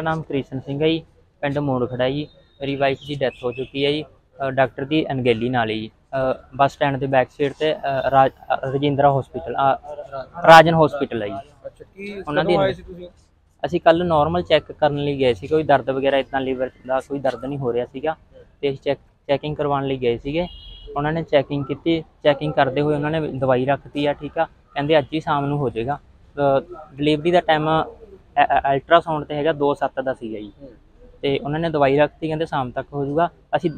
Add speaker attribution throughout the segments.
Speaker 1: ਮੇਰਾ ਨਾਮ ਕ੍ਰਿਸ਼ਨ ਸਿੰਘ ਹੈ ਜੀ ਪਿੰਡ ਮੋੜ ਖੜਾ ਜੀ ਮੇਰੀ ਵਾਈਫ ਦੀ ਡੈਥ ਹੋ ਚੁੱਕੀ ਹੈ ਜੀ ਡਾਕਟਰ ਦੀ ਅਣਗਹਿਲੀ ਨਾਲ ਹੀ ਜੀ ਬੱਸ ਸਟੈਂਡ ਦੇ ਬੈਕ ਸਾਈਡ ਤੇ ਰਜਿੰਦਰਾ ਹਸਪੀਟਲ ਰਾਜਨ ਹਸਪੀਟਲ ਹੈ ਜੀ। ਉਹਨਾਂ ਦੀ ਅਸੀਂ ਕੱਲ ਨਾਰਮਲ ਚੈੱਕ ਕਰਨ ਲਈ ਗਏ ਸੀ ਕੋਈ ਦਰਦ ਵਗੈਰਾ ਇਤਨਾ ਲੀਵਰ ਦਾ ਕੋਈ ਦਰਦ ਨਹੀਂ ਹੋ ਰਿਹਾ ਸੀਗਾ ਤੇ ਅਸੀਂ ਚੈੱਕ ਚੈਕਿੰਗ ਕਰਵਾਉਣ ਲਈ ਗਏ ਸੀਗੇ। ਉਹਨਾਂ ਨੇ ਚੈਕਿੰਗ ਕੀਤੀ ਚੈਕਿੰਗ ਕਰਦੇ ਹੋਏ ਉਹਨਾਂ ਨੇ ਦਵਾਈ ਰੱਖਤੀ ਆ ਠੀਕ ਆ ਕਹਿੰਦੇ ਅੱਜ ਹੀ ਸ਼ਾਮ ਨੂੰ ਹੋ ਜਾਏਗਾ। ਡਿਲੀਵਰੀ ਦਾ ਟਾਈਮ ਅਲਟਰਾਸਾਊਂਡ ਤੇ ਹੈਗਾ 2:07 ਦਾ ਸੀਗਾ ਜੀ। ਤੇ ਉਹਨਾਂ ਨੇ ਦਵਾਈ ਰੱਖਤੀ ਕਹਿੰਦੇ ਸ਼ਾਮ ਤੱਕ ਹੋ ਜਾਊਗਾ। ਅਸੀਂ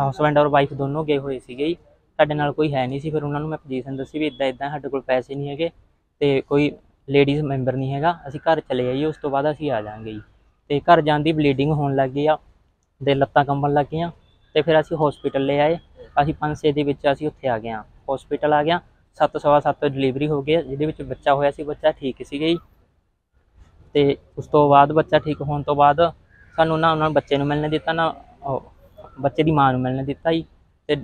Speaker 1: ਹਸਬੈਂਡ ਔਰ ਵਾਈਫ ਦੋਨੋਂ ਗਏ ਹੋਏ ਸੀਗੇ ਜੀ। ਸਾਡੇ ਨਾਲ ਕੋਈ ਹੈ ਨਹੀਂ ਸੀ ਫਿਰ ਉਹਨਾਂ ਨੂੰ ਮੈਂ ਪੋਜੀਸ਼ਨ ਦੱਸੀ ਵੀ ਇਦਾਂ ਇਦਾਂ ਸਾਡੇ ਕੋਲ ਪੈਸੇ ਨਹੀਂ ਹੈਗੇ ਤੇ ਕੋਈ ਲੇਡੀਜ਼ ਮੈਂਬਰ ਨਹੀਂ ਹੈਗਾ। ਅਸੀਂ ਘਰ ਚਲੇ ਜਾਈਏ ਉਸ ਤੋਂ ਬਾਅਦ ਅਸੀਂ ਆ ਜਾਾਂਗੇ ਜੀ। ਤੇ ਘਰ ਜਾਣ ਦੀ ਬਲੀਡਿੰਗ ਹੋਣ ਲੱਗ ਗਈ ਆ ਤੇ ਲੱਤਾਂ ਕੰਬਣ ਲੱਗ ਗਈਆਂ ਤੇ ਫਿਰ ਅਸੀਂ ਹਸਪੀਟਲ ਲੈ ਆਏ। ਅਸੀਂ 5-6 ਦੇ ਵਿੱਚ ਅਸੀਂ ਉੱਥੇ ਆ ਗਏ ਹਾਂ। ਹਸਪੀਟਲ ਆ ਗਿਆ। ਸੱਤ ਸਵਾ ਸੱਤ ਡਿਲੀਵਰੀ ਹੋ ਗਈ ਜਿਹਦੇ ਵਿੱਚ ਬੱਚਾ ਹੋਇਆ ਸੀ ਬੱਚਾ ਠੀਕ ਸੀਗਾ ਜੀ। ਤੇ ਉਸ ਤੋਂ ਬਾਅਦ ਬੱਚਾ ਠੀਕ ਹੋਣ ਤੋਂ ਬਾਅਦ ਸਾਨੂੰ ਨਾ ਉਹਨਾਂ ਬੱਚੇ ਨੂੰ ਮਿਲਣ ਦਿੱਤਾ ਨਾ ਬੱਚੇ ਦੀ ਮਾਂ ਨੂੰ ਮਿਲਣ ਦਿੱਤਾ ਜੀ। ਤੇ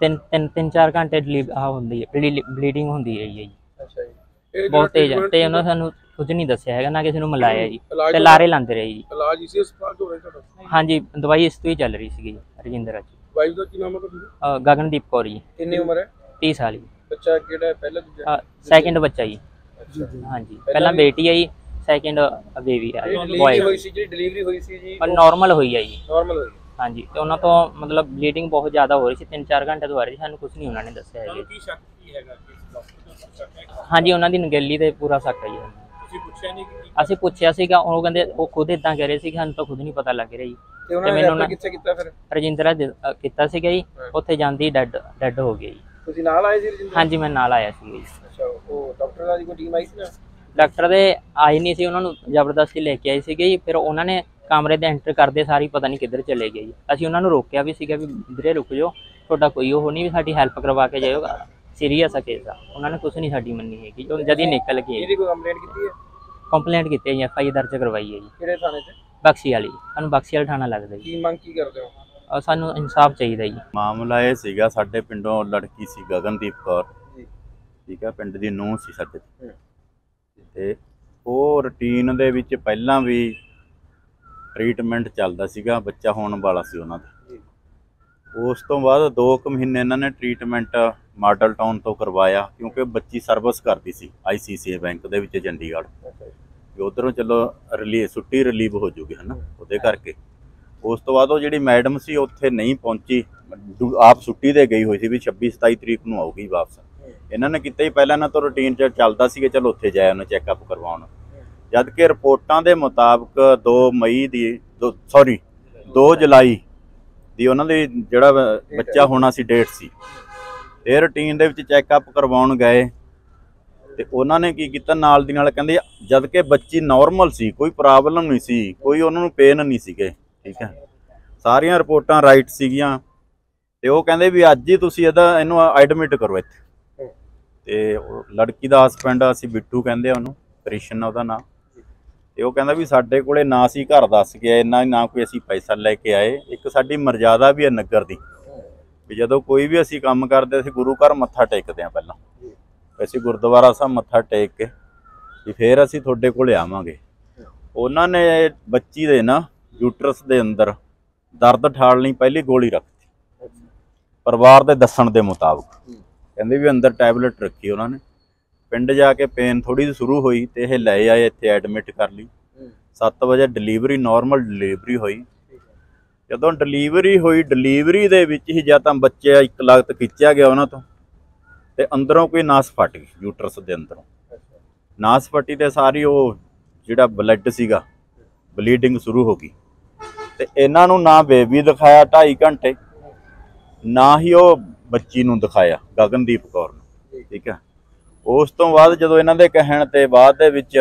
Speaker 1: ਤਿੰਨ ਤਿੰਨ ਤਿੰਨ ਚਾਰ ਘੰਟੇ ਡਿਲੀਵ ਆ ਹੁੰਦੀ ਹੈ ਬਲੀਡਿੰਗ ਹੁੰਦੀ ਹੈ ਜੀ।
Speaker 2: ਅੱਛਾ ਜੀ।
Speaker 1: ਬਹੁਤ ਤੇਜ਼ ਹੈ। ਤੇ ਉਹਨਾਂ ਸਾਨੂੰ ਕੁਝ ਨਹੀਂ ਦੱਸਿਆ ਹੈਗਾ ਨਾ ਕਿਸੇ ਨੂੰ ਮਿਲਾਇਆ ਜੀ। ਤੇ ਲਾਰੇ ਲਾਉਂਦੇ ਰਹੇ ਜੀ।
Speaker 2: ਇਲਾਜ ਇਸੇ ਹਸਪਤਾਲ ਤੋਂ ਹੋ ਰਿਹਾ ਤੁਹਾਡਾ?
Speaker 1: ਹਾਂਜੀ ਦਵਾਈ ਇਸ ਤੋਂ ਹੀ ਚੱਲ ਰਹੀ ਸੀਗੀ ਰਜਿੰਦਰਾ ਜੀ
Speaker 2: ਵਾਈਫ ਦਾ ਕੀ ਨਾਮ ਹੈ ਤੁਹਾਡਾ?
Speaker 1: ਗਗਨਦੀਪ ਕੌਰ ਜੀ।
Speaker 2: ਕਿੰਨੀ ਉਮਰ ਹੈ?
Speaker 1: 30 ਸਾਲ ਜੀ।
Speaker 2: ਬੱਚਾ ਕਿਹੜਾ ਹੈ? ਪਹਿਲਾ ਦੂਜਾ?
Speaker 1: ਸੈਕਿੰਡ ਬੱਚਾ ਜੀ। ਹਾਂਜੀ। ਪਹਿਲਾਂ ਬੇਟੀ ਹੈ ਜੀ। ਸੈਕਿੰਡ ਬੇਬੀ ਹੈ
Speaker 2: ਡਿਲੀਵਰੀ ਹੋਈ ਸੀ ਜਿਹੜੀ ਡਿਲੀਵਰੀ ਹੋਈ ਸੀ ਜੀ।
Speaker 1: ਪਰ ਨਾਰਮਲ ਹੋਈ ਹੈ ਜੀ।
Speaker 2: ਨਾਰਮਲ ਹੋਈ।
Speaker 1: ਹਾਂਜੀ ਤੇ ਉਹਨਾਂ ਤੋਂ ਮਤਲਬ ਬਲੀਡਿੰਗ ਬਹੁਤ ਜ਼ਿਆਦਾ ਹੋ ਰਹੀ ਸੀ 3-4 ਘੰਟੇ ਤੋਂ ਆ ਰਹੀ ਸਾਨੂੰ ਕੁਝ ਨਹੀਂ ਉਹਨਾਂ ਨੇ ਦੱਸਿਆ
Speaker 2: ਕੀ ਸ਼ੱਕ ਕੀ ਹੈਗਾ
Speaker 1: ਹਾਂਜੀ ਉਹਨਾਂ ਦੀ ਨਗੇਲੀ ਤੇ ਪੂਰਾ ਸ਼ੱਕ ਹੈ ਜੀ।
Speaker 2: ਤੁਸੀਂ ਪੁੱਛਿਆ ਨਹੀਂ
Speaker 1: ਅਸੀਂ ਪੁੱਛਿਆ ਸੀਗਾ ਉਹ ਕਹਿੰਦੇ ਉਹ ਖੁਦ ਇਦਾਂ ਕਹਿ ਰਹੇ ਸੀ ਕਿ ਸਾਨੂੰ ਤਾਂ ਖੁਦ ਨਹੀਂ ਪਤਾ ਲੱਗ ਰਿਹਾ ਜੀ।
Speaker 2: ਤੇ ਉਹਨਾਂ ਨੇ ਕਿੱਥੇ ਕੀਤਾ ਫਿਰ?
Speaker 1: ਰਜਿੰਦਰਾ ਕੀਤਾ ਸੀਗਾ ਜੀ। ਉੱਥੇ ਜਾਂਦੀ ਡੈਡ ਡੈਡ ਹੋ ਗਈ ਜੀ।
Speaker 2: ਤੁਸੀਂ ਨਾਲ ਆਏ ਸੀ ਰਜਿੰਦਰ?
Speaker 1: ਹਾਂਜੀ ਮੈਂ ਨਾਲ ਆਇਆ ਸੀ ਜੀ।
Speaker 2: ਅੱਛਾ ਉਹ ਡਾਕਟਰ ਦਾ ਦੀ ਕੋਈ ਟੀਮ ਆਈ ਸੀ ਨਾ?
Speaker 1: ਡਾਕਟਰ ਦੇ ਆਏ ਨਹੀਂ ਸੀ ਉਹਨਾਂ ਨੂੰ ਜ਼ਬਰਦਸਤੀ ਲੈ ਕੇ ਆਏ ਸੀਗੇ ਜੀ। ਫਿਰ ਉਹਨਾਂ ਨੇ ਕਮਰੇ ਦੇ ਐਂਟਰ ਕਰਦੇ ਸਾਰੀ ਪਤਾ ਨਹੀਂ ਕਿੱਧਰ ਚਲੇ ਗਏ ਜੀ। ਅਸੀਂ ਉਹਨਾਂ ਨੂੰ ਰੋਕਿਆ ਵੀ ਸੀਗਾ ਵੀ ਵੀਰੇ ਰੁਕ ਜਾਓ ਤੁਹਾਡਾ ਕੋਈ ਉਹ ਨਹੀਂ ਵੀ ਸਾਡੀ ਹੈਲਪ ਕਰਵਾ ਕੇ ਜਾਇਓ ਸੀਰੀਅਸ ਆ ਕੇਸ ਆ। ਉਹਨਾਂ ਨੇ ਕੁਝ ਨਹੀਂ ਸਾਡੀ ਮੰਨੀ ਹੈਗੀ। ਉਹ ਜਦ ਹੀ ਨਿਕਲ ਗਏ।
Speaker 2: ਇਹਦੀ ਕੋਈ ਕੰਪਲੇਂਟ ਕੀਤੀ ਹੈ?
Speaker 1: ਕੰਪਲੇਂਟ ਕੀਤੀ ਹੈ ਜੀ ਐਫ ਆਈ ਦਰਜ ਕਰਵਾਈ ਹੈ ਜੀ।
Speaker 2: ਕਿਹੜੇ ਥਾਣੇ 'ਚ?
Speaker 1: ਬਖਸ਼ੀ ਵਾਲੀ। ਸਾਨੂੰ ਬਖਸ਼ੀ ਵਾਲਾ ਥਾਣਾ ਲੱਗਦਾ ਜੀ।
Speaker 2: ਕੀ ਮੰਗ ਕੀ ਕਰਦੇ ਹੋ?
Speaker 1: ਸਾਨੂੰ ਇਨਸਾਫ ਚਾਹੀਦਾ ਜੀ।
Speaker 3: ਮਾਮਲਾ ਇਹ ਸੀਗਾ ਸਾਡੇ ਪਿੰਡੋਂ ਲੜਕੀ ਸੀ ਗਗਨਦੀਪ ਕੌਰ।
Speaker 2: ਜੀ।
Speaker 3: ਠੀਕ ਹੈ ਪਿੰਡ ਦੀ ਨੂੰਹ ਸੀ ਸਾਡੇ। ਤੇ ਉਹ ਰੁਟੀਨ ਦੇ ਵਿੱਚ ਪਹਿਲਾਂ ਵੀ ਟ੍ਰੀਟਮੈਂਟ ਚੱਲਦਾ ਸੀਗਾ ਬੱਚਾ ਹੋਣ ਵਾਲਾ ਸੀ ਉਹਨਾਂ ਦਾ। ਉਸ ਤੋਂ ਬਾਅਦ 2 ਕੁ ਮਹੀਨੇ ਇਹਨਾਂ ਨੇ ਟ੍ਰੀਟਮੈਂਟ ਮਾਡਲ ਟਾਊਨ ਤੋਂ ਕਰਵਾਇਆ ਕਿਉਂਕਿ ਬੱਚੀ ਸਰਵਿਸ ਕਰਦੀ ਸੀ ਆਈਸੀਸੀਆਈ ਬੈਂਕ ਦੇ ਵਿੱਚ ਚੰਡੀਗੜ੍ਹ। ਵੀ ਉਧਰੋਂ ਚਲੋ ਰਿਲੀ ਛੁੱਟੀ ਰਿਲੀਵ ਹੋ ਜੂਗੀ ਹਨਾ ਉਹਦੇ ਕਰਕੇ। ਉਸ ਤੋਂ ਬਾਅਦ ਉਹ ਜਿਹੜੀ ਮੈਡਮ ਸੀ ਉੱਥੇ ਨਹੀਂ ਪਹੁੰਚੀ। ਆਪ ਛੁੱਟੀ ਤੇ ਗਈ ਹੋਈ ਸੀ ਵੀ 26 27 ਤਰੀਕ ਨੂੰ ਆਊਗੀ ਵਾਪਸ। ਇਹਨਾਂ ਨੇ ਕੀਤਾ ਹੀ ਪਹਿਲਾਂ ਇਹਨਾਂ ਤੋਂ ਰੂਟੀਨ ਚ ਚੱਲਦਾ ਸੀ ਕਿ ਚਲੋ ਉੱਥੇ ਜਾਇਆ ਉਹਨੂੰ ਚੈੱਕਅਪ ਕਰਵਾਉਣ। ਜਦ ਕਿ ਰਿਪੋਰਟਾਂ ਦੇ ਮੁਤਾਬਕ 2 ਮਈ ਦੀ ਸੌਰੀ 2 ਜੁਲਾਈ ਦੀ ਉਹਨਾਂ ਦੀ ਜਿਹੜਾ ਬੱਚਾ ਹੋਣਾ ਸੀ, ਡੇਟ ਸੀ। ਇਹ ਰੂਟੀਨ ਦੇ ਵਿੱਚ ਚੈੱਕਅਪ ਕਰਵਾਉਣ ਗਏ। ਤੇ ਉਹਨਾਂ ਨੇ ਕੀ ਕੀਤਾ, ਨਾਲ ਦੀ ਨਾਲ ਕਹਿੰਦੇ, ਜਦ ਕਿ ਬੱਚੀ ਨਾਰਮਲ ਸੀ, ਕੋਈ ਪ੍ਰੋਬਲਮ ਨਹੀਂ ਸੀ, ਕੋਈ ਉਹਨਾਂ ਨੂੰ ਪੇਨ ਨਹੀਂ ਸੀਗੇ, ਠੀਕ ਹੈ। ਸਾਰੀਆਂ ਰਿਪੋਰਟਾਂ ਰਾਈਟ ਸੀਗੀਆਂ। ਤੇ ਉਹ ਕਹਿੰਦੇ ਵੀ ਅੱਜ ਹੀ ਤੁਸੀਂ ਇਹਦਾ, ਇਹਨੂੰ ਐਡਮਿਟ ਕਰੋ ਇੱਥੇ। ਤੇ ਉਹ ਲੜਕੀ ਦਾ ਹਸਬੰਡ ਅਸੀਂ ਬਿੱਟੂ ਕਹਿੰਦੇ ਆ ਉਹਨੂੰ, ਕ੍ਰਿਸ਼ਨ ਉਹਦਾ ਨਾਮ ਤੇ ਉਹ ਕਹਿੰਦਾ ਵੀ ਸਾਡੇ ਕੋਲੇ ਨਾ ਸੀ ਘਰ ਦੱਸ ਕੇ ਇੰਨਾ ਨਾ ਕੋਈ ਅਸੀਂ ਪੈਸਾ ਲੈ ਕੇ ਆਏ। ਇੱਕ ਸਾਡੀ ਮਰਜ਼ਾਦਾ ਵੀ ਹੈ ਨਗਰ ਦੀ। ਵੀ ਜਦੋਂ ਕੋਈ ਵੀ ਅਸੀਂ ਕੰਮ ਕਰਦੇ, ਅਸੀਂ ਗੁਰੂ ਘਰ ਮੱਥਾ ਟੇਕਦੇ ਆ ਪਹਿਲਾਂ। ਅਸੀਂ ਗੁਰਦੁਆਰਾ ਸਾਹਿਬ ਮੱਥਾ ਟੇਕ ਕੇ, ਵੀ ਫੇਰ ਅਸੀਂ ਤੁਹਾਡੇ ਕੋਲੇ ਆਵਾਂਗੇ। ਉਹਨਾਂ ਨੇ ਬੱਚੀ ਦੇ ਨਾ ਯੂਟਰਸ ਦੇ ਅੰਦਰ ਦਰਦ ਠਾਲ ਲਈ, ਪਹਿਲੀ ਗੋਲੀ ਰੱਖਤੀ। ਪਰਿਵਾਰ ਦੇ ਦੱਸਣ ਦੇ ਮੁਤਾਬਕ। ਕਹਿੰਦੇ ਵੀ ਅੰਦਰ ਟੈਬਲੇਟ ਰੱਖੀ ਉਹਨਾਂ ਨੇ। ਪਿੰਡ ਜਾ ਕੇ ਪੇਨ ਥੋੜੀ ਜਿਹੀ ਸ਼ੁਰੂ ਹੋਈ ਤੇ ਇਹ ਲੈ ਆਏ ਇੱਥੇ ਐਡਮਿਟ ਕਰ ਲਈ। 7 ਵਜੇ ਡਿਲੀਵਰੀ ਨਾਰਮਲ ਡਿਲੀਵਰੀ ਹੋਈ। ਜਦੋਂ ਡਿਲੀਵਰੀ ਹੋਈ ਡਿਲੀਵਰੀ ਦੇ ਵਿੱਚ ਹੀ ਜਾਂ ਤਾਂ ਬੱਚੇ ਇੱਕ ਲਗਤ ਖਿੱਚਿਆ ਗਿਆ ਉਹਨਾਂ ਤੋਂ ਤੇ ਅੰਦਰੋਂ ਕੋਈ ਨਾਸ ਫਟ ਗਈ ਯੂਟਰਸ ਦੇ ਅੰਦਰੋਂ। ਨਾਸ ਫਟੀ ਤੇ ਸਾਰੀ ਉਹ ਜਿਹੜਾ ਬਲੱਡ ਸੀਗਾ ਬਲੀਡਿੰਗ ਸ਼ੁਰੂ ਹੋ ਗਈ। ਤੇ ਇਹਨਾਂ ਨੂੰ ਨਾ ਬੇਬੀ ਦਿਖਾਇਆ 2.5 ਘੰਟੇ। ਨਾ ਹੀ ਉਹ ਬੱਚੀ ਨੂੰ ਦਿਖਾਇਆ, ਗਗਨਦੀਪ ਕੌਰ ਨੂੰ, ਠੀਕ ਹੈ। ਉਸ ਤੋਂ ਬਾਅਦ ਜਦੋਂ ਇਹਨਾਂ ਦੇ ਕਹਿਣ ਤੇ ਬਾਅਦ ਦੇ ਵਿੱਚ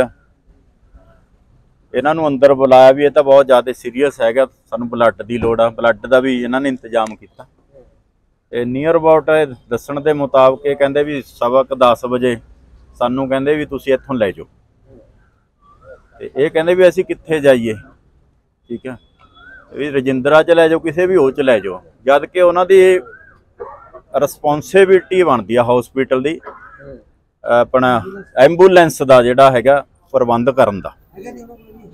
Speaker 3: ਇਹਨਾਂ ਨੂੰ ਅੰਦਰ ਬੁਲਾਇਆ ਵੀ ਇਹ ਤਾਂ ਬਹੁਤ ਜ਼ਿਆਦਾ ਸੀਰੀਅਸ ਹੈਗਾ, ਸਾਨੂੰ ਬਲੱਡ ਦੀ ਲੋੜ ਆ ਬਲੱਡ ਦਾ ਵੀ ਇਹਨਾਂ ਨੇ ਇੰਤਜ਼ਾਮ ਕੀਤਾ। ਤੇ ਨੀਅਰ ਅਬਾਊਟ ਦੱਸਣ ਦੇ ਮੁਤਾਬਕ ਇਹ ਕਹਿੰਦੇ ਵੀ ਸਬਕ ਕੁ 10 ਵਜੇ ਸਾਨੂੰ ਕਹਿੰਦੇ ਵੀ ਤੁਸੀਂ ਇੱਥੋਂ ਲੈ ਜਾਓ। ਤੇ ਇਹ ਕਹਿੰਦੇ ਵੀ ਅਸੀਂ ਕਿੱਥੇ ਜਾਈਏ, ਠੀਕ ਹੈ। ਵੀ ਰਜਿੰਦਰਾ ਚ ਲੈ ਜਾਓ ਕਿਸੇ ਵੀ ਉਹ ਚ ਲੈ ਜਾਓ। ਜਦ ਕਿ ਉਹਨਾਂ ਦੀ ਰਿਸਪੌਂਸਿਬਿਲਟੀ ਬਣਦੀ ਆ ਹਸਪੀਟਲ ਦੀ। ਆਪਣਾ ਐਂਬੂਲੈਂਸ ਦਾ ਜਿਹੜਾ ਹੈਗਾ ਪ੍ਰਬੰਧ ਕਰਨ ਦਾ।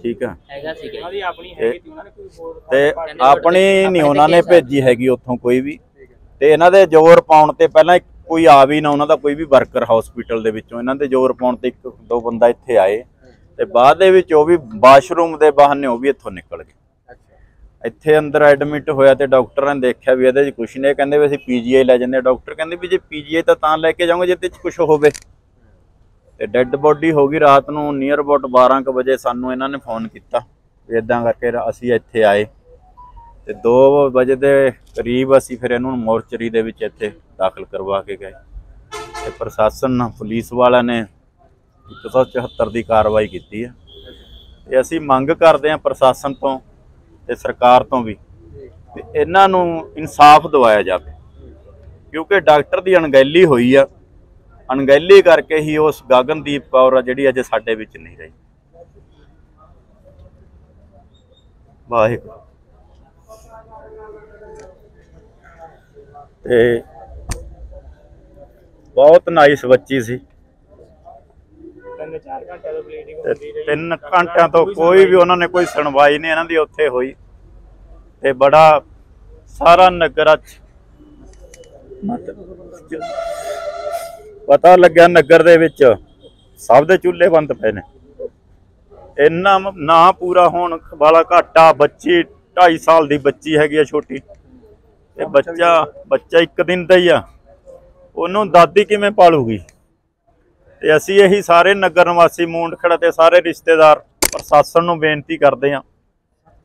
Speaker 3: ਠੀਕ ਆ?
Speaker 1: ਹੈਗਾ ਸੀਗਾ
Speaker 2: ਉਹਨਾਂ ਦੀ ਆਪਣੀ
Speaker 3: ਹੈਗੀ
Speaker 2: ਹੈਗੀ ਉਹਨਾਂ ਨੇ ਕੋਈ ਹੋਰ
Speaker 3: ਤੇ ਆਪਣੀ ਨਹੀਂ ਉਹਨਾਂ ਨੇ। ਭੇਜੀ ਹੈਗੀ ਉੱਥੋਂ ਕੋਈ ਵੀ। ਤੇ ਇਹਨਾਂ ਦੇ ਜ਼ੋਰ ਪਾਉਣ ਤੇ ਪਹਿਲਾਂ ਕੋਈ ਆ ਵੀ ਨਾ ਉਹਨਾਂ ਦਾ ਕੋਈ ਵੀ ਵਰਕਰ ਹਸਪੀਟਲ ਦੇ ਵਿੱਚੋਂ। ਇਹਨਾਂ ਦੇ ਜ਼ੋਰ ਪਾਉਣ ਤੇ ਇੱਕ ਦੋ ਬੰਦਾ ਇੱਥੇ ਆਏ। ਤੇ ਬਾਅਦ ਦੇ ਵਿੱਚ ਉਹ ਵੀ ਵਾਸ਼ਰੂਮ ਦੇ ਬਹਾਨੇ ਉਹ ਵੀ ਇੱਥੋਂ ਨਿਕਲ ਗਏ। ਇੱਥੇ ਅੰਦਰ ਐਡਮਿਟ ਹੋਇਆ ਤੇ ਡਾਕਟਰਾਂ ਨੇ ਦੇਖਿਆ ਵੀ ਇਹਦੇ 'ਚ ਕੁਝ ਨਹੀਂ। ਕਹਿੰਦੇ ਵੀ ਅਸੀਂ ਪੀਜੀਆਈ ਲੈ ਜਾਂਦੇ ਹਾਂ। ਡਾਕਟਰ ਕਹਿੰਦੇ ਵੀ ਜੇ ਪੀਜੀਆਈ ਤਾਂ ਤਾਂ ਲੈ ਕੇ ਜਾਓਗੇ, ਜੇ ਤੇ 'ਚ ਕੁਝ ਹੋਵੇ। ਤੇ ਡੈੱਡ ਬੋਡੀ ਹੋ ਗਈ ਰਾਤ ਨੂੰ ਨੀਅਰ ਅਬਾਊਟ 12 ਕੁ ਵਜੇ ਸਾਨੂੰ ਇਹਨਾਂ ਨੇ ਫੋਨ ਕੀਤਾ ਵੀ ਇਦਾਂ ਕਰਕੇ ਅਸੀਂ ਇੱਥੇ ਆਏ। ਤੇ 2 ਵਜੇ ਦੇ ਕਰੀਬ ਅਸੀਂ ਫਿਰ ਇਹਨੂੰ ਮੋਰਚਰੀ ਦੇ ਵਿੱਚ ਇੱਥੇ ਦਾਖਲ ਕਰਵਾ ਕੇ ਗਏ। ਤੇ ਪ੍ਰਸ਼ਾਸਨ, ਪੁਲਿਸ ਵਾਲਿਆਂ ਨੇ 174 ਦੀ ਕਾਰਵਾਈ ਕੀਤੀ ਹੈ ਤੇ ਅਸੀਂ ਮੰਗ ਕਰਦੇ ਹਾਂ ਪ੍ਰਸ਼ਾਸਨ ਤੋਂ ਤੇ ਸਰਕਾਰ ਤੋਂ ਵੀ ਕਿ ਇਹਨਾਂ ਨੂੰ ਇਨਸਾਫ ਦਿਵਾਇਆ ਜਾਵੇ। ਕਿਉਂਕਿ ਡਾਕਟਰ ਦੀ ਅਣਗਹਿਲੀ ਹੋਈ ਆ। ਅਣਗਹਿਲੀ ਕਰਕੇ ਹੀ ਉਸ ਗਗਨਦੀਪ ਕੌਰ ਆ ਜਿਹੜੀ ਅਜੇ ਸਾਡੇ ਵਿੱਚ ਨਹੀਂ ਰਹੀ। ਵਾਹਿਗੁਰੂ। ਤੇ ਬਹੁਤ ਨਾਈਸ ਬੱਚੀ ਸੀ।
Speaker 2: ਤਿੰਨ ਚਾਰ ਘੰਟੇ ਤੋਂ ਬਲੀਡਿੰਗ
Speaker 3: ਤੇ
Speaker 2: ਹੁੰਦੀ ਰਹੀ।
Speaker 3: ਤਿੰਨ ਘੰਟਿਆਂ ਤੋਂ ਕੋਈ ਵੀ ਉਹਨਾਂ ਨੇ ਕੋਈ ਸੁਣਵਾਈ ਨਹੀਂ ਇਹਨਾਂ ਦੀ ਉੱਥੇ ਹੋਈ। ਤੇ ਬੜਾ ਸਾਰਾ ਨਗਰ ਅੱਜ ਪਤਾ ਲੱਗਿਆ ਨਗਰ ਦੇ ਵਿੱਚ ਸਭ ਦੇ ਚੁੱਲ੍ਹੇ ਬੰਦ ਪਏ ਨੇ। ਇੰਨਾ ਨਾ ਪੂਰਾ ਹੋਣ ਵਾਲਾ ਘਾਟਾ ਬੱਚੀ 2.5 ਸਾਲ ਦੀ ਬੱਚੀ ਹੈਗੀ ਆ ਛੋਟੀ। ਤੇ ਬੱਚਾ ਬੱਚਾ ਇੱਕ ਦਿਨ ਦਾ ਹੀ ਆ। ਉਹਨੂੰ ਦਾਦੀ ਕਿਵੇਂ ਪਾਲੂਗੀ? ਤੇ ਅਸੀਂ ਇਹੀ ਸਾਰੇ ਨਗਰ ਨਿਵਾਸੀ ਮੂੰਡਖੜਾ ਤੇ ਸਾਰੇ ਰਿਸ਼ਤੇਦਾਰ ਪ੍ਰਸ਼ਾਸਨ ਨੂੰ ਬੇਨਤੀ ਕਰਦੇ ਹਾਂ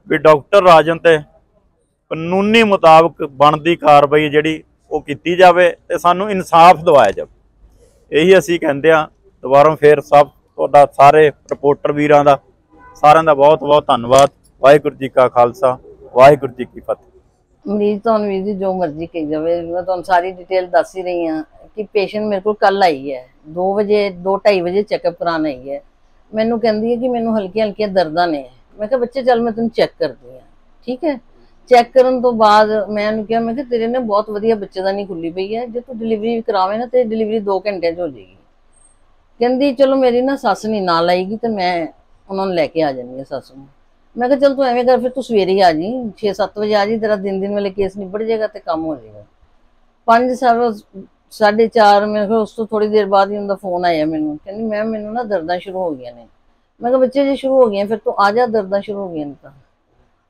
Speaker 3: ਵੀ ਡਾਕਟਰ ਰਾਜਨ ਤੇ ਕਾਨੂੰਨੀ ਮੁਤਾਬਕ ਬਣਦੀ ਕਾਰਵਾਈ ਜਿਹੜੀ ਉਹ ਕੀਤੀ ਜਾਵੇ ਤੇ ਸਾਨੂੰ ਇਨਸਾਫ ਦਿਵਾਇਆ ਜਾਵੇ। ਇਹੀ ਅਸੀਂ ਕਹਿੰਦੇ ਹਾਂ। ਦੁਬਾਰਾ ਫੇਰ ਸਭ ਤੁਹਾਡਾ ਸਾਰੇ ਰਿਪੋਰਟਰ ਵੀਰਾਂ ਦਾ, ਸਾਰਿਆਂ ਦਾ ਬਹੁਤ ਬਹੁਤ ਧੰਨਵਾਦ। ਵਾਹਿਗੁਰੂ ਜੀ ਕਾ ਖਾਲਸਾ, ਵਾਹਿਗੁਰੂ ਜੀ ਕੀ ਫਤਿਹ।
Speaker 4: ਮਰੀਜ਼ ਤੁਹਾਨੂੰ ਵੀਰ ਜੀ ਜੋ ਮਰਜ਼ੀ ਕਹੀ ਜਾਵੇ, ਮੈਂ ਤੁਹਾਨੂੰ ਸਾਰੀ ਡਿਟੇਲ ਦੱਸ ਹੀ ਰਹੀ ਹਾਂ ਕਿ ਪੇਸ਼ੈਂਟ ਮੇਰੇ ਕੋਲ ਕੱਲ ਆਈ ਹੈ। 2 ਵਜੇ 2:30 ਵਜੇ ਚੈੱਕਅਪ ਕਰਾਉਣ ਆਈ ਹੈ। ਮੈਨੂੰ ਕਹਿੰਦੀ ਹੈ ਕਿ ਮੈਨੂੰ ਹਲਕੀਆਂ ਹਲਕੀਆਂ ਦਰਦਾਂ ਨੇ। ਮੈਂ ਕਿਹਾ, ਬੱਚੇ, ਚੱਲ ਮੈਂ ਤੈਨੂੰ ਚੈੱਕ ਕਰਦੀ ਹਾਂ। ਠੀਕ ਹੈ? ਚੈੱਕ ਕਰਨ ਤੋਂ ਬਾਅਦ ਮੈਂ ਉਹਨੂੰ ਕਿਹਾ, ਮੈਂ ਕਿਹਾ, ਤੇਰੇ ਨੇ ਬਹੁਤ ਵਧੀਆ ਬੱਚੇ ਦਾ ਬੱਚੇਦਾਨੀ ਖੁੱਲੀ ਪਈ ਹੈ। ਜੇ ਤੂੰ ਡਿਲੀਵਰੀ ਕਰਾਵੇਂ ਨਾ, ਤੇ ਡਿਲੀਵਰੀ 2 ਘੰਟਿਆਂ 'ਚ ਹੋ ਜਾਏਗੀ। ਕਹਿੰਦੀ, ਚਲੋ ਮੇਰੀ ਨਾ ਸੱਸ ਨਹੀਂ ਨਾਲ ਆਏਗੀ, ਤੇ ਮੈਂ ਉਹਨਾਂ ਨੂੰ ਲੈ ਕੇ ਆ ਜਾਂਦੀ ਹਾਂ ਸੱਸ ਨੂੰ। ਮੈਂ ਕਿਹਾ, ਚਲ ਤੂੰ ਐਵੇਂ ਕਰ, ਫਿਰ ਤੂੰ ਸਵੇਰੇ ਆ ਜੀ। 6-7 ਵਜੇ ਆ ਜੀ, ਤੇਰਾ ਦਿਨ ਦਿਨ ਵੇਲੇ ਕੇਸ ਨਿਬੜ ਜਾਏਗਾ ਤੇ ਕੰਮ ਹੋ ਜਾਏਗਾ। 5 ਸਾਲ 4 ਮੇਰੇ ਕੋਲ ਉਸ ਤੋਂ ਥੋੜੀ ਦੇਰ ਬਾਅਦ ਹੀ ਉਹਦਾ ਫੋਨ ਆਇਆ ਮੈਨੂੰ। ਕਹਿੰਦੀ, ਮੈਮ, ਮੈਨੂੰ ਨਾ ਦਰਦਾਂ ਸ਼ੁਰੂ ਹੋ ਗਈਆਂ ਨੇ। ਮੈਂ ਕਿਹਾ, ਬੱਚੇ ਜੇ ਸ਼ੁਰੂ ਹੋ ਗਈਆਂ, ਫਿਰ ਤੂੰ ਆ ਜਾ, ਦਰਦਾਂ ਸ਼ੁਰੂ ਹੋ ਗਈਆਂ ਨੇ ਤਾਂ।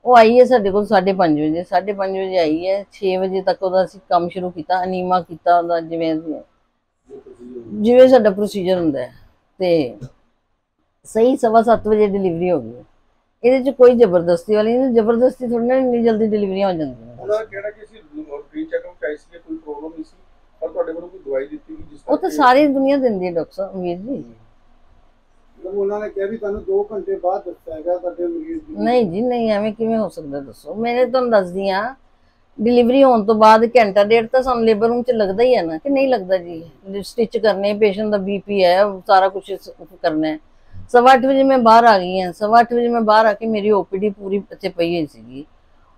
Speaker 4: ਉਹ ਆਈ ਹੈ ਸਾਡੇ ਕੋਲ 5:30 ਵਜੇ 5:30 ਵਜੇ ਆਈ ਹੈ 6 ਵਜੇ ਤੱਕ ਉਹਦਾ ਅਸੀਂ ਕੰਮ ਸ਼ੁਰੂ ਕੀਤਾ, ਅਨੀਮਾ ਕੀਤਾ ਉਹਦਾ, ਜਿਵੇਂ ਜਿਵੇਂ ਸਾਡਾ ਪ੍ਰੋਸੀਜਰ ਹੁੰਦਾ ਹੈ। ਤੇ ਸਹੀ ਸਵਾ ਸੱਤ ਵਜੇ ਡਿਲੀਵਰੀ ਹੋ ਗਈ ਇਹਦੇ ਚ ਕੋਈ ਜ਼ਬਰਦਸਤੀ ਵਾਲੀ ਨਹੀਂ, ਜ਼ਬਰਦਸਤੀ ਥੋੜੀ ਨਾ ਇੰਨੀ ਜਲਦੀ ਡਿਲੀਵਰੀਆਂ ਹੋ ਜਾਂਦੀਆਂ
Speaker 2: ਉਹਨਾਂ ਦਾ ਕਹਿਣਾ ਕਿ ਚੈੱਕਅਪ ਚਾਹੀ ਸੀ, ਕੋਈ ਪ੍ਰੋਬਲਮ ਨਹੀਂ ਸੀ? ਪਰ ਤੁਹਾਡੇ ਵੱਲੋਂ ਕੋਈ ਦਵਾਈ ਦਿੱਤੀ ਗਈ ਜਿਸ
Speaker 4: ਉਹ ਤਾਂ ਸਾਰੀ ਦੁਨੀਆ ਦਿੰਦੀ ਹੈ ਡਾਕਟਰ ਸਾਹਿਬ ਜੀ।
Speaker 5: ਮਤਲਬ ਉਹਨਾਂ ਨੇ ਕਿਹਾ ਵੀ ਤੁਹਾਨੂੰ 2 ਘੰਟੇ ਬਾਅਦ ਦੱਸਿਆ ਹੈਗਾ ਤੁਹਾਡੇ ਮਰੀਜ਼ ਦੀ।
Speaker 4: ਨਹੀਂ ਜੀ ਨਹੀਂ ਐਵੇਂ ਕਿਵੇਂ ਹੋ ਸਕਦਾ ਦੱਸੋ? ਮੈਂ ਤੁਹਾਨੂੰ ਦੱਸਦੀ ਆ ਡਿਲੀਵਰੀ ਹੋਣ ਤੋਂ ਬਾਅਦ ਘੰਟਾ ਡੇਢ ਤਾਂ ਸਾਨੂੰ ਲੇਬਰ ਰੂਮ 'ਚ ਲੱਗਦਾ ਹੀ ਹੈ ਨਾ ਕਿ ਨਹੀਂ ਲੱਗਦਾ ਜੀ? ਸਟਿਚ ਕਰਨੇ ਪੇਸ਼ੈਂਟ ਦਾ ਬੀਪੀ ਹੈ ਸਾਰਾ ਕੁਝ ਕਰਨਾ ਹੈ। ਸਵਾ ਅੱਠ ਵਜੇ ਮੈਂ ਬਾਹਰ ਆ ਗਈ ਹਾਂ ਸਵਾ ਅੱਠ ਵਜੇ ਮੈਂ ਬਾਹਰ ਆ ਕੇ ਮੇਰੀ ਓਪੀਡੀ ਪੂਰੀ ਇੱਥੇ ਪਈ ਹੋਈ ਸੀਗੀ।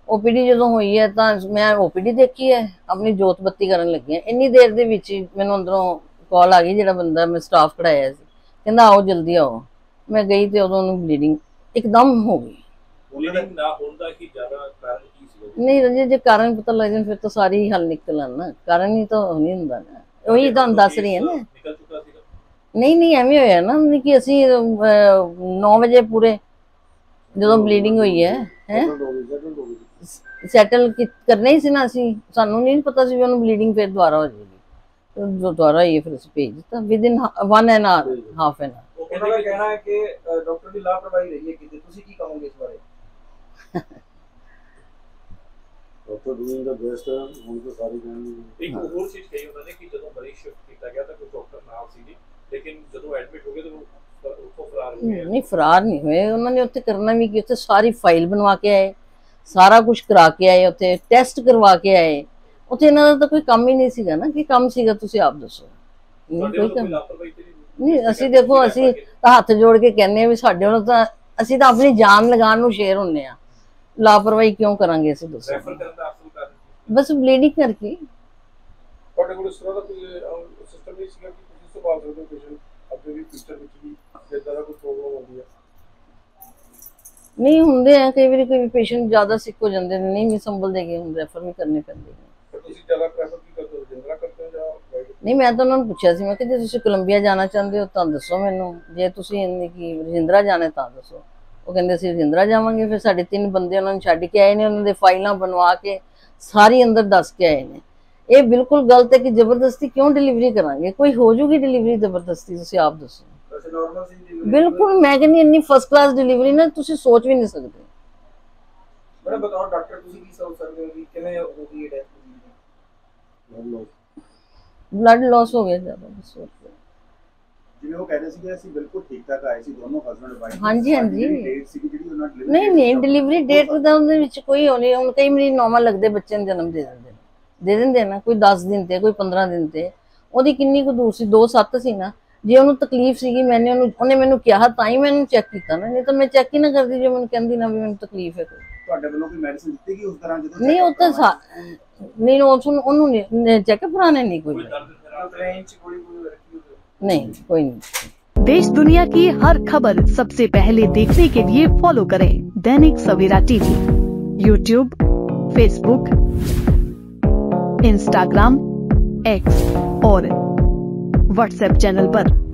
Speaker 4: ਓਪੀਡੀ ਜਦੋਂ ਹੋਈ ਹੈ ਤਾਂ ਮੈਂ ਓਪੀਡੀ ਦੇਖੀ ਹੈ ਆਪਣੀ ਜੋਤ ਬੱਤੀ ਕਰਨ ਲੱਗੀ ਹਾਂ। ਇੰਨੀ ਦੇਰ ਦੇ ਵਿੱਚ ਹੀ ਮੈਨੂੰ ਅੰਦਰੋਂ ਕਾਲ ਆ ਗਈ ਜਿਹੜਾ ਬੰਦਾ ਮੈਂ ਸਟਾਫ ਖੜਾਇਆ ਸੀ। ਕਹਿੰਦਾ ਆਓ ਜਲਦੀ ਆਓ। ਮੈਂ ਗਈ ਤੇ ਉਦੋਂ ਉਹਨੂੰ ਬਲੀਡਿੰਗ ਇੱਕਦਮ ਹੋ ਗਈ।
Speaker 6: ਬਲੀਡਿੰਗ ਨਾ ਹੋਣ ਦਾ ਕੀ ਜ਼ਿਆਦਾ ਕਾਰਨ ਕੀ ਸੀਗਾ ਜੀ?
Speaker 4: ਨਹੀਂ ਰਜੇ ਜੇ ਕਾਰਨ ਪਤਾ ਲੱਗ ਜਾਣ ਫਿਰ ਤਾਂ ਸਾਰੇ ਹੀ ਹੱਲ ਨਿਕਲ ਆਉਣ। ਨਾ ਕਾਰਨ ਹੀ ਤਾਂ ਨਹੀਂ ਹੁੰਦਾ ਨਾ। ਉਹੀ ਤੁਹਾਨੂੰ ਦੱਸ ਰਹੀ ਹਾਂ ਨਾ।
Speaker 6: ਨਿਕਲ ਚੁੱਕਾ ਸੀਗਾ।
Speaker 4: ਨਹੀਂ ਨਹੀਂ ਐਵੇਂ ਹੋਇਆ ਨਾ ਕਿ ਅਸੀਂ 9 ਵਜੇ ਪੂਰੇ ਜਦੋਂ ਬਲੀਡਿੰਗ ਹੋਈ ਹੈ ਹੈ? ਸੈਟਲ ਕਰਨਾ ਹੀ ਸੀ ਨਾ ਅਸੀਂ। ਸਾਨੂੰ ਨਹੀਂ ਪਤਾ ਸੀ ਵੀ ਉਹਨੂੰ ਬਲੀਡਿੰਗ ਫਿਰ ਦੁਬਾਰਾ ਹੋ ਜਾਏਗੀ। ਜੋ ਦੁਬਾਰਾ ਹੋਈ ਹੈ, ਫਿਰ ਅਸੀਂ ਭੇਜ ਦਿੱਤਾ। With in 1 N R half N R
Speaker 6: ਉਹ
Speaker 2: ਉਹਨਾਂ
Speaker 6: ਕਹਿੰਦੇ
Speaker 2: ਕਹਿਣਾ ਹੈ ਕਿ ਡਾਕਟਰ ਦੀ ਲਾਪਰਵਾਹੀ ਰਹੀ ਹੈ ਕਿਤੇ। ਤੁਸੀਂ ਕੀ ਕਹੋਗੇ ਇਸ ਬਾਰੇ?
Speaker 5: ਡਾਕਟਰ ਡੂਇੰਗ ਦਾ ਬੈਸਟ ਹੁਣ ਤਾਂ ਸਾਰੀ ਕਹਿੰਦੇ
Speaker 6: ਇੱਕ ਹੋਰ ਚੀਜ਼ ਕਹੀ ਉਹਨਾਂ ਨੇ ਕਿ ਜਦੋਂ ਮਰੀਜ਼ ਸ਼ਿਫਟ ਕੀਤਾ ਗਿਆ ਤਾਂ ਕੋਈ ਡਾਕਟਰ ਨਾਲ ਸੀ ਨਹੀਂ। ਲੇਕਿਨ ਜਦੋਂ ਐਡਮਿਟ ਹੋ ਗਏ ਤਾਂ ਉਹ ਫਰਾਰ ਹੋ ਗਏ।
Speaker 4: ਨਹੀਂ ਫਰਾਰ ਨਹੀਂ ਹੋਏ। ਉਹਨਾਂ ਨੇ ਉੱਥੇ ਕਰਨਾ ਵੀ ਕੀ? ਉੱਥੇ ਸਾਰੀ ਫਾਈਲ ਬਣਵਾ ਕੇ ਆਏ। ਸਾਰਾ ਕੁਝ ਕਰਾ ਕੇ ਆਏ ਉੱਥੇ ਟੈਸਟ ਕਰਵਾ ਕੇ ਆਏ। ਉੱਥੇ ਇਹਨਾਂ ਦਾ ਤਾਂ ਕੋਈ ਕੰਮ ਹੀ ਨਹੀਂ ਸੀਗਾ ਨਾ ਕੀ ਕੰਮ ਸੀਗਾ ਤੁਸੀਂ ਆਪ ਦੱਸੋ। ਨਹੀਂ ਕੋਈ ਕੰਮ
Speaker 6: ਨਹੀਂ
Speaker 4: ਅਸੀਂ ਦੇਖੋ ਅਸੀਂ ਤਾਂ ਹੱਥ ਜੋੜ ਕੇ ਕਹਿੰਦੇ ਆ ਵੀ ਸਾਡੇ ਵੱਲੋਂ ਤਾਂ ਅਸੀਂ ਤਾਂ ਆਪਣੀ ਜਾਨ ਲਗਾਉਣ ਨੂੰ ਸ਼ੇਰ ਹੁੰਨੇ ਆ ਲਾਪਰਵਾਹੀ ਕਿਉਂ ਕਰਾਂਗੇ ਅਸੀਂ ਦੱਸੋ। ਬਸ ਬਲੀਡਿੰਗ ਕਰਕੇ।
Speaker 2: ਤੁਹਾਡੇ ਕੋਲ ਇਸ ਤਰ੍ਹਾਂ ਦਾ ਕੋਈ ਸਿਸਟਮ ਨਹੀਂ ਸੀਗਾ ਕਿ ਤੁਸੀਂ ਸੰਭਾਲ ਸਕਦੇ ਹੋ ਪੇਸ਼ੈਂਟ ਅੱਗੇ ਵੀ ਫਿਊਚਰ ਵਿੱਚ ਵੀ ਜਿੱਦਾਂ ਦਾ ਕੋਈ ਪ੍ਰੋਬਲਮ ਆਉਂਦੀ ਹੈ
Speaker 4: ਨਹੀਂ ਹੁੰਦੇ ਆ ਕਈ ਵਾਰੀ ਕੋਈ ਪੇਸ਼ੈਂਟ ਜ਼ਿਆਦਾ ਸਿੱਕ ਹੋ ਜਾਂਦੇ ਨੇ ਨਹੀਂ ਵੀ ਸੰਭਲਦੇ ਗਏ ਹੁਣ ਰੈਫਰ ਵੀ ਕਰਨੇ ਪੈਂਦੇ ਨੇ।
Speaker 2: ਤੁਸੀਂ ਜ਼ਿਆਦਾ ਪ੍ਰੈਫਰ ਕੀ ਕਰਦੇ ਹੋ ਰਜਿੰਦਰਾ ਕਰਦੇ ਹੋ ਜਾਂ private?
Speaker 4: ਨਹੀਂ ਮੈਂ ਤਾਂ ਉਹਨਾਂ ਨੂੰ ਪੁੱਛਿਆ ਸੀ ਮੈਂ ਕਿ ਜੇ ਤੁਸੀਂ ਕੋਲੰਬੀਆ ਜਾਣਾ ਚਾਹੁੰਦੇ ਹੋ ਤਾਂ ਦੱਸੋ ਮੈਨੂੰ। ਜੇ ਤੁਸੀਂ ਇੰਨੀ ਕੀ ਰਜਿੰਦਰਾ ਜਾਣਾ ਤਾਂ ਦੱਸੋ। ਉਹ ਕਹਿੰਦੇ ਅਸੀਂ ਰਜਿੰਦਰਾ ਜਾਵਾਂਗੇ। ਫਿਰ ਸਾਡੇ ਤਿੰਨ ਬੰਦੇ ਉਹਨਾਂ ਨੂੰ ਛੱਡ ਕੇ ਆਏ ਨੇ ਉਹਨਾਂ ਦੇ ਫਾਈਲਾਂ ਬਣਵਾ ਕੇ ਸਾਰੀ ਅੰਦਰ ਦੱਸ ਕੇ ਆਏ ਨੇ। ਇਹ ਬਿਲਕੁਲ ਗਲਤ ਹੈ ਕਿ ਜ਼ਬਰਦਸਤੀ ਕਿਉਂ ਡਿਲੀਵਰੀ ਕਰਾਂਗੇ? ਕੋਈ ਹੋ ਜੂਗੀ ਡਿਲੀਵਰੀ ਜ਼ਬਰਦਸਤੀ ਤੁਸੀਂ ਆਪ ਦੱਸੋ।
Speaker 2: ਵੈਸੇ ਨਾਰਮਲ ਸੀ delivery?
Speaker 4: ਬਿਲਕੁਲ ਮੈਂ ਕਹਿੰਦੀ ਇੰਨੀ ਫਸਟ ਕਲਾਸ ਡਿਲੀਵਰੀ ਨਾ ਤੁਸੀਂ ਸੋਚ ਵੀ ਨਹੀਂ ਸਕਦੇ
Speaker 2: ਮੈਡਮ ਬਤਾਓ ਡਾਕਟਰ ਤੁਸੀਂ ਕੀ ਸੋਚ ਸਕਦੇ ਹੋ ਕਿ ਕਿਵੇਂ ਹੋ ਗਈ ਇਹ ਡੈਥ
Speaker 4: ਬਲੱਡ ਲਾਸ ਹੋ ਗਿਆ ਜ਼ਿਆਦਾ ਬਸ ਹੋਰ।
Speaker 7: ਜਿਵੇਂ ਉਹ ਕਹਿੰਦੇ ਅਸੀਂ ਬਿਲਕੁਲ ਠੀਕ ਠਾਕ ਆਏ ਸੀ ਦੋਨੋਂ ਹਸਬੰਡ ਵਾਈਫ
Speaker 4: ਹਾਂਜੀ, ਹਾਂਜੀ।
Speaker 7: ਡੇਟ ਸੀ ਜਿਹੜੀ ਉਹਨਾਂ delivery
Speaker 4: ਨਹੀਂ
Speaker 7: date
Speaker 4: ਨਹੀਂ
Speaker 7: ਸੀ,
Speaker 4: ਡਿਲੀਵਰੀ ਡੇਟ ਦਾ ਉਹਦੇ ਵਿੱਚ ਕੋਈ ਹੋਣੀ ਹੁਣ ਕਈ ਮਰੀਜ਼ ਨੋਰਮਲ ਲੱਗਦੇ ਬੱਚੇ ਨੂੰ ਜਨਮ ਦੇ ਦਿੰਦੇ ਨੇ ਦੇ ਦਿੰਦੇ ਨਾ ਕੋਈ 10 ਦਿਨ ਤੇ ਕੋਈ 15 ਦਿਨ ਤੇ ਉਹਦੀ ਕਿੰਨੀ ਕੁ ਦੂਰ ਸੀ 2 7 ਸੀ ਨਾ ਜੇ ਉਹਨੂੰ ਤਕਲੀਫ ਸੀਗੀ ਮੈਨੇ ਉਹਨੂੰ ਉਹਨੇ ਮੈਨੂੰ ਕਿਹਾ ਤਾਂ ਹੀ ਮੈਨੂੰ ਚੈੱਕ ਕੀਤਾ ਨਾ ਨਹੀਂ ਤਾਂ ਮੈਂ ਚੈੱਕ ਹੀ ਨਾ ਕਰਦੀ ਜੇ ਮੈਨੂੰ ਕਹਿੰਦੀ ਨਾ ਵੀ ਮੈਨੂੰ ਤਕਲੀਫ ਹੈ ਕੋਈ
Speaker 7: ਤੁਹਾਡੇ ਵੱਲੋਂ ਕੋਈ ਮੈਡੀਸਿਨ ਦਿੱਤੀ ਗਈ ਉਸ ਦੌਰਾਨ ਜਦੋਂ
Speaker 4: ਨਹੀਂ ਉਹ
Speaker 7: checkup
Speaker 4: ਤਾਂ
Speaker 7: ਕਰਵਾਇਆ?
Speaker 4: ਸਾ- ਨਹੀਂ ਉਹ ਸੁਣ ਉਹਨੂੰ ਚੈੱਕ ਕਰਾਣੇ ਨਹੀਂ ਕੋਈ
Speaker 2: ਟ੍ਰੇਨ ਚ ਗੋਲੀ ਗੋਲੀ ਰੱਖੀ ਹੋਈ
Speaker 4: ਨਹੀਂ ਕੋਈ ਨਹੀਂ
Speaker 8: देश दुनिया की हर खबर सबसे पहले देखने के लिए फॉलो करें Dainik Savera TV YouTube Facebook Instagram X और व्हाट्सएप चैनल पर।